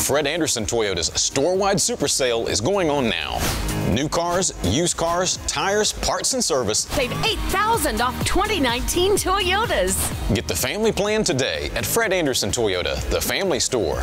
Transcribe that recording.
Fred Anderson Toyota's store-wide super sale is going on now. New cars, used cars, tires, parts and service. Save 8000 off 2019 Toyotas. Get the family plan today at Fred Anderson Toyota, the family store.